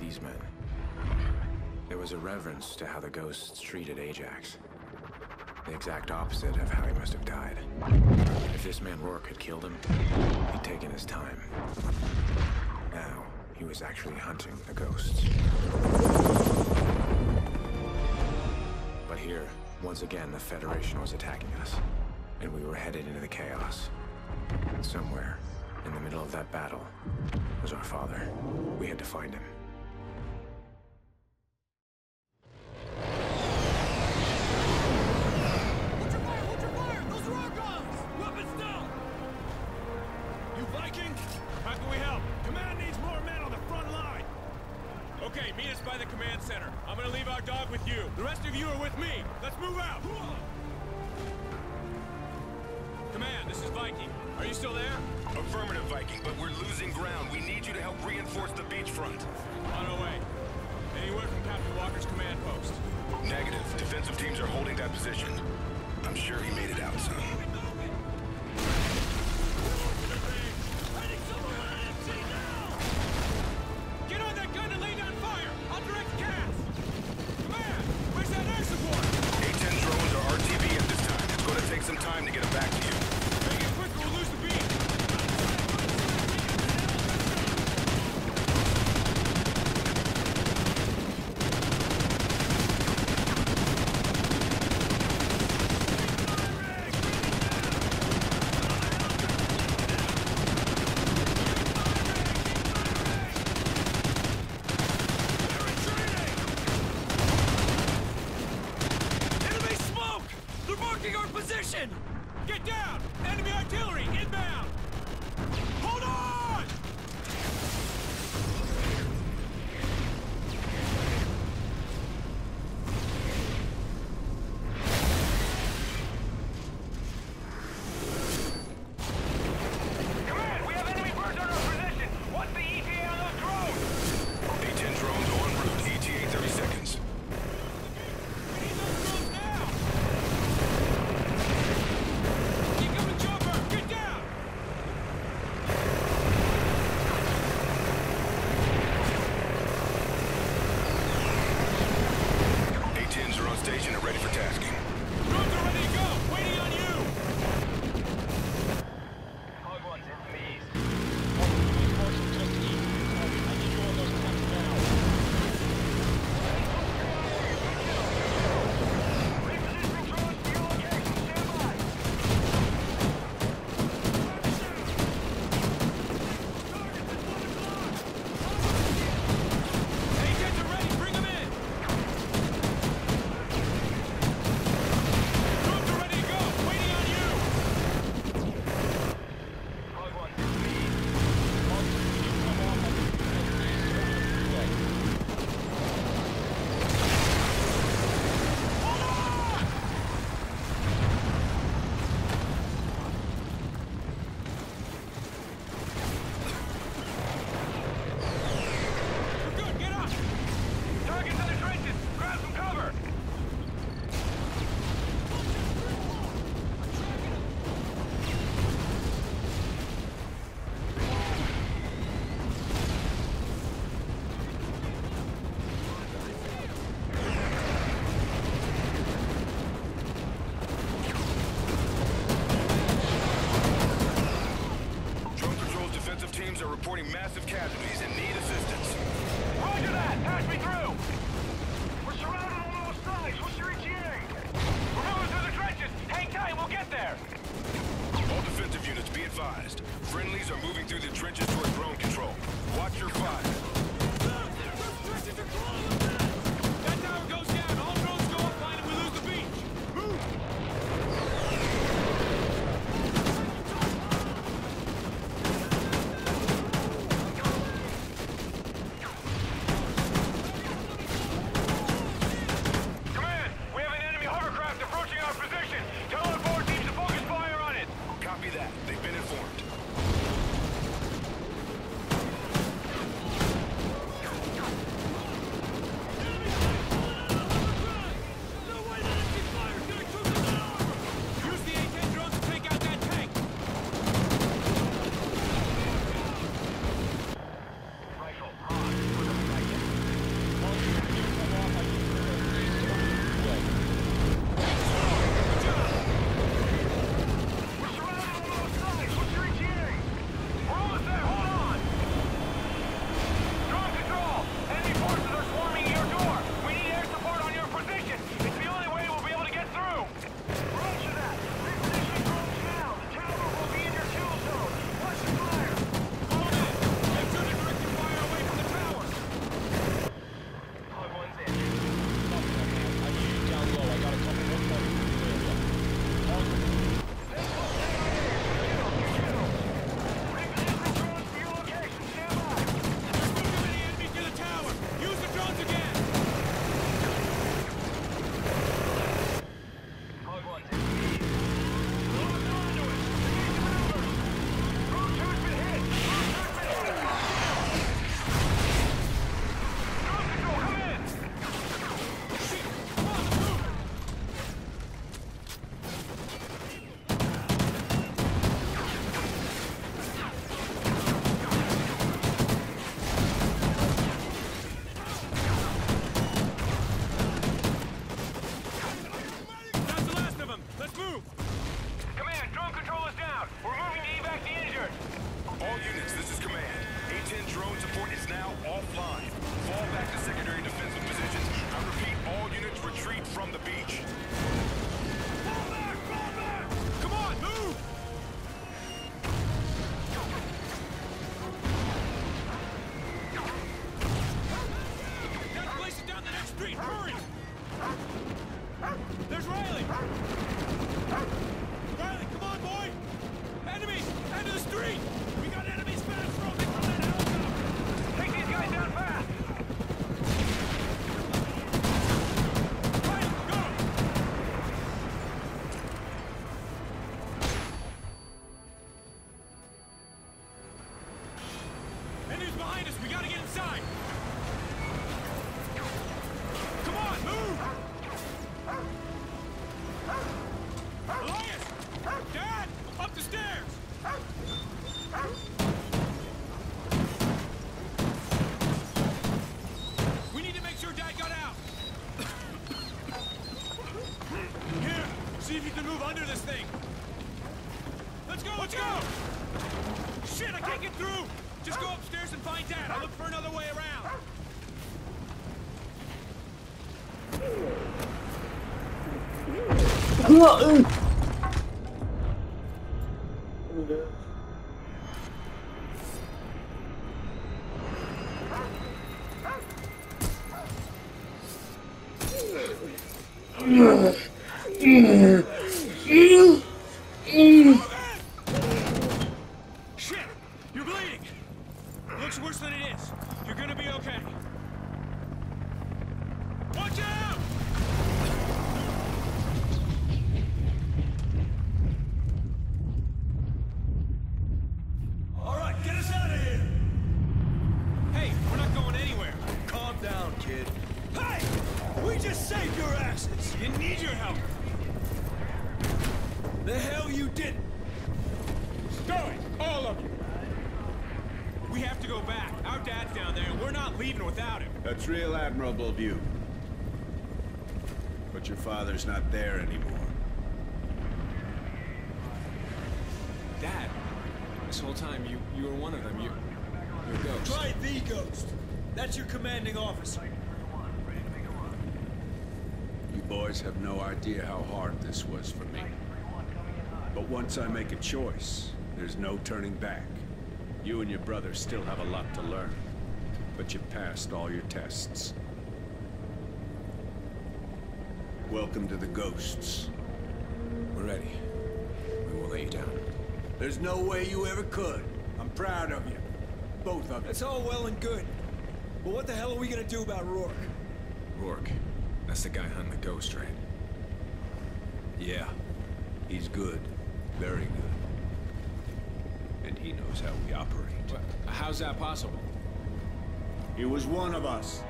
these men. There was a reverence to how the ghosts treated Ajax. The exact opposite of how he must have died. If this man Rorke had killed him, he'd taken his time. Now, he was actually hunting the ghosts. But here, once again, the Federation was attacking us. And we were headed into the chaos. Somewhere, in the middle of that battle, was our father. We had to find him. Command center. I'm gonna leave our dog with you. The rest of you are with me. Let's move out! Command, this is Viking. Are you still there? Affirmative, Viking, but we're losing ground. We need you to help reinforce the beachfront. On our way. Any word from Captain Walker's command post? Negative. Defensive teams are holding that position. I'm sure he made it out, son. taking our position! Get down! Enemy artillery inbound! Hold on! Is now offline. Fall back to secondary defensive positions. I repeat, all units retreat from the beach. Fall back! Fall back! Come on, move! That place is down the next street! Hurry! There's! Riley, through! Just go upstairs and find Dad. I'll look for another way around. Shit! The hell you did? Stow it! All of you! We have to go back. Our dad's down there, and we're not leaving without him. That's real admirable of you. But your father's not there anymore. Dad, this whole time you you were one of them. You you're a ghost. Try the ghost. That's your commanding officer. You boys have no idea how hard this was for me. But once I make a choice, there's no turning back. You and your brother still have a lot to learn. But you passed all your tests. Welcome to the Ghosts. We're ready. We will lay you down. There's no way you ever could. I'm proud of you. Both of you. It's all well and good. But what the hell are we gonna do about Rorke? Rorke. That's the guy hunting the ghost, right? Yeah, he's good. Very good. And he knows how we operate. How's that possible? He was one of us.